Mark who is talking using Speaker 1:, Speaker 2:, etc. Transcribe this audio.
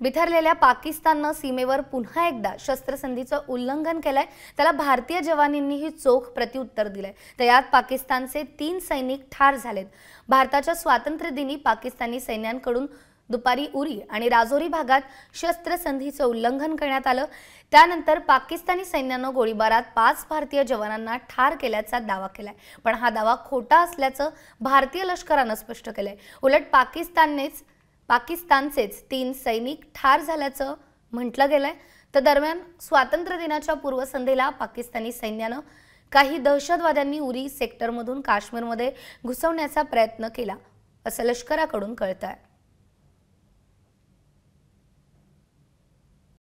Speaker 1: बिथरलेल्या पाकिस्ताननं सीमेवर पुन्हा एकदा शस्त्रसंधीचं उल्लंघन केलंय. त्याला भारतीय जवानांनीही चोख प्रत्युत्तर दिलंय. तर यात पाकिस्तानचे तीन सैनिक ठार झालेत. भारताच्या स्वातंत्र्यदिनी पाकिस्तानी सैन्यांकडून दुपारी उरी आणि राजौरी भागात शस्त्रसंधीचं उल्लंघन करण्यात आलं. त्यानंतर पाकिस्तानी सैन्यानं गोळीबारात पाच भारतीय जवानांना ठार केल्याचा दावा केलाय. पण हा दावा खोटा असल्याचं भारतीय लष्करानं स्पष्ट केलंय. उलट पाकिस्ताननेच पाकिस्तानचेच तीन सैनिक ठार झाल्याचं म्हटलं गेलंय. तर दरम्यान स्वातंत्र्य दिनाच्या पूर्वसंध्येला पाकिस्तानी सैन्यानं काही दहशतवाद्यांनी उरी सेक्टरमधून काश्मीरमध्ये घुसवण्याचा प्रयत्न केला असं लष्कराकडून कळतं आहे